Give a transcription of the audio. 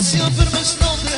Sempre, mas não